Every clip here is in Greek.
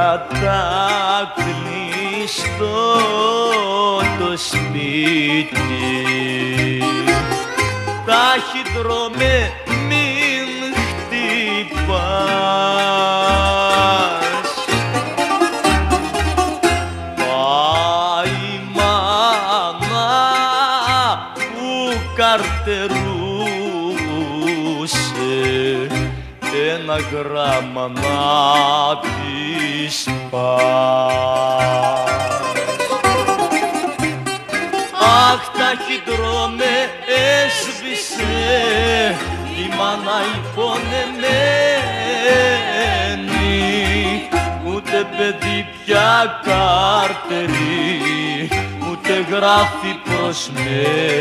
κατάκλειστο το σπίτι. Ταχυδρομέ μην χτυπάς. Πάει η μάμα που καρτερούσε. Ένα γράμμα να της πας. Αχ, ταχυδρόμε έσβησε. Η μάνα η πονεμένη ούτε παιδί πια κάρτερη ούτε γράφει προσμένη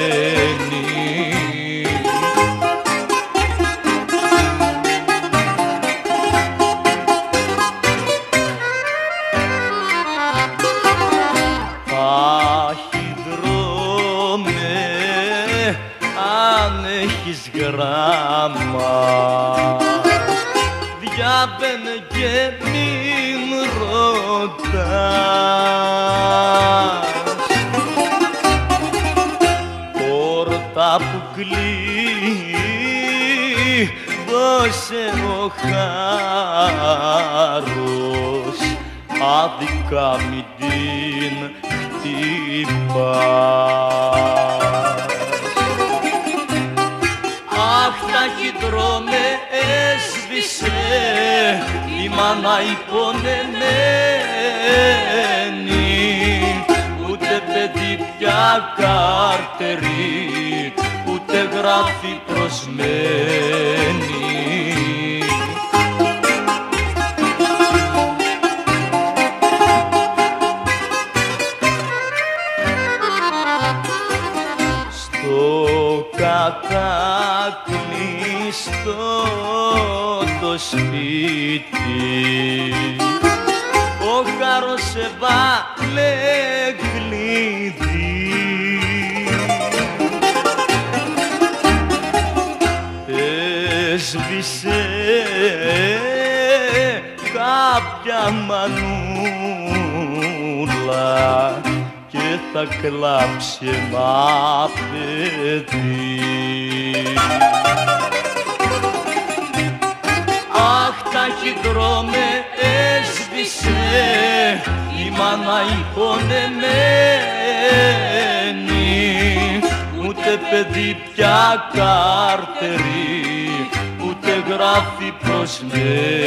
αν έχεις γράμμα διάβαινε και μην ρωτάς. Πόρτα που κλείνει δώσε ο χάρος. Άδικα μην την χτυπάς ταχυδρόμε έσβησε η μάνα η πονεμένη ούτε παιδί πια κάρτερη ούτε γράφει προσμένη κατάκλειστο το σπίτι. Ο χάρος σε βάλε κλειδί. Έσβησε κάποια μανούλα και θα κλάψει ένα παιδί. Αχ, ταχυδρόμε έσβησε η μάνα η πονεμένη ούτε παιδί πια κάρτερη ούτε γράφει προσμένη